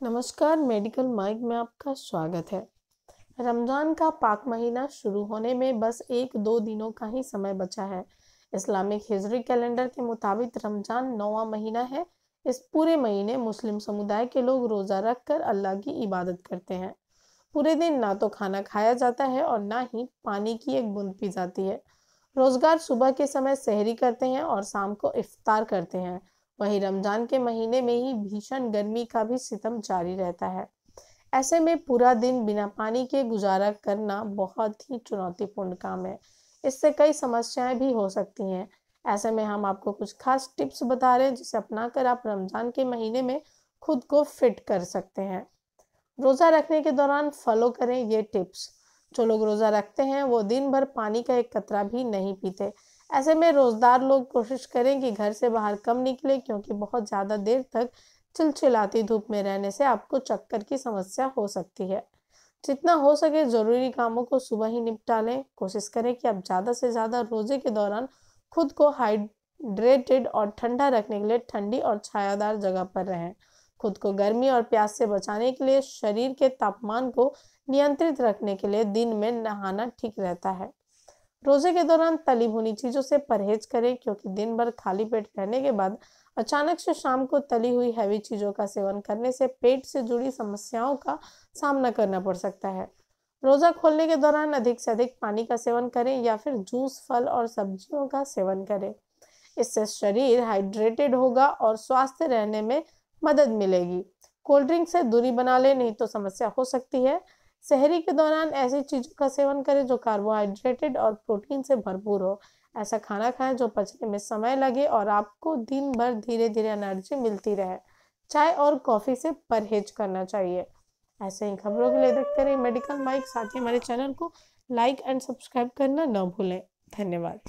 नमस्कार, medical mic में आपका स्वागत है। रमज़ान का पाक महीना शुरू होने में बस एक दो दिनों का ही समय बचा है। इस्लामिक हिजरी कैलेंडर के मुताबिक रमज़ान नौवा महीना है। इस पूरे महीने मुस्लिम समुदाय के लोग रोज़ा रख कर अल्लाह की इबादत करते हैं। पूरे दिन ना तो खाना खाया जाता है और ना ही पानी की एक बूंद पी जाती है। रोज़गार सुबह के समय सहरी करते हैं और शाम को इफ्तार करते हैं। वहीं रमज़ान के महीने में ही भीषण गर्मी का भी सितम जारी रहता है। ऐसे में पूरा दिन बिना पानी के गुजारा करना बहुत ही चुनौतीपूर्ण काम है। इससे कई समस्याएँ भी हो सकती हैं। ऐसे में हम आपको कुछ खास टिप्स बता रहे हैं जिसे अपना कर आप रमज़ान के महीने में खुद को फिट कर सकते हैं। रोज़ा रखने के दौरान फॉलो करें ये टिप्स। जो लोग रोज़ा रखते हैं वो दिन भर पानी का एक कतरा भी नहीं पीते। ऐसे में रोजदार लोग कोशिश करें कि घर से बाहर कम निकले, क्योंकि बहुत ज़्यादा देर तक चिलचिलाती धूप में रहने से आपको चक्कर की समस्या हो सकती है। जितना हो सके ज़रूरी कामों को सुबह ही निपटा लें कोशिश करें कि आप ज़्यादा से ज़्यादा रोज़े के दौरान खुद को हाइड्रेटेड और ठंडा रखने के लिए ठंडी और छायादार जगह पर रहें। खुद को गर्मी और प्यास से बचाने के लिए शरीर के तापमान को नियंत्रित रखने के लिए दिन में नहाना ठीक रहता है। रोज़े के दौरान तली भुनी चीज़ों से परहेज करें, क्योंकि दिन भर खाली पेट रहने के बाद अचानक से शाम को तली हुई हैवी चीज़ों का सेवन करने से पेट से जुड़ी समस्याओं का सामना करना पड़ सकता है। रोजा खोलने के दौरान अधिक से अधिक पानी का सेवन करें या फिर जूस, फल और सब्जियों का सेवन करें। इससे शरीर हाइड्रेटेड होगा और स्वस्थ रहने में मदद मिलेगी। कोल्ड ड्रिंक से दूरी बना ले, नहीं तो समस्या हो सकती है। शहरी के दौरान ऐसी चीज़ों का सेवन करें जो कार्बोहाइड्रेटेड और प्रोटीन से भरपूर हो। ऐसा खाना खाएँ जो पचने में समय लगे और आपको दिन भर धीरे धीरे एनर्जी मिलती रहे। चाय और कॉफ़ी से परहेज करना चाहिए। ऐसे ही खबरों के लिए देखते रहिए मेडिकल माइक साथ ही हमारे चैनल को लाइक एंड सब्सक्राइब करना न भूलें। धन्यवाद।